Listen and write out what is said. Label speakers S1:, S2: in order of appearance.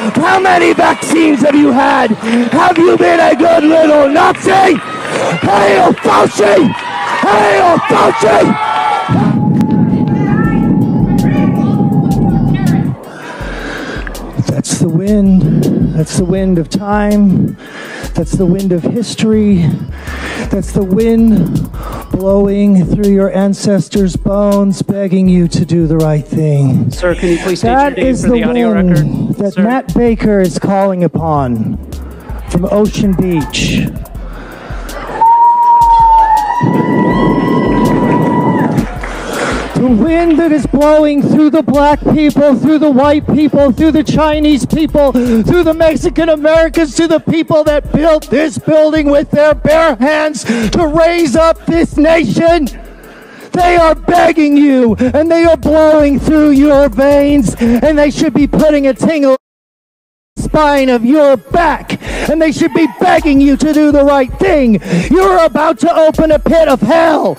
S1: How many vaccines have you had? Have you been a good little Nazi? Hail oh, Fauci! Hail oh, Fauci! That's the wind. That's the wind of time. That's the wind of history. That's the wind blowing through your ancestors' bones, begging you to do the right thing.
S2: Sir, can you please state your name for
S1: the
S2: the audio record?
S1: that
S2: Sir?
S1: Matt Baker is calling upon from Ocean Beach. Wind that is blowing through the black people, through the white people, through the Chinese people, through the Mexican Americans, to the people that built this building with their bare hands to raise up this nation. They are begging you, and they are blowing through your veins, and they should be putting a tingle spine of your back, and they should be begging you to do the right thing. You're about to open a pit of hell.